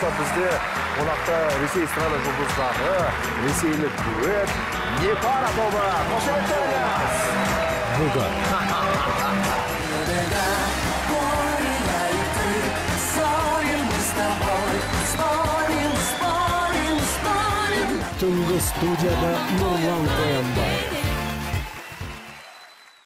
болса бізде қонақта ресей эстрада жұлдыздары ресейлік дуэт непара тобы қош бүгін түнгі студияда нұрлан қоянбай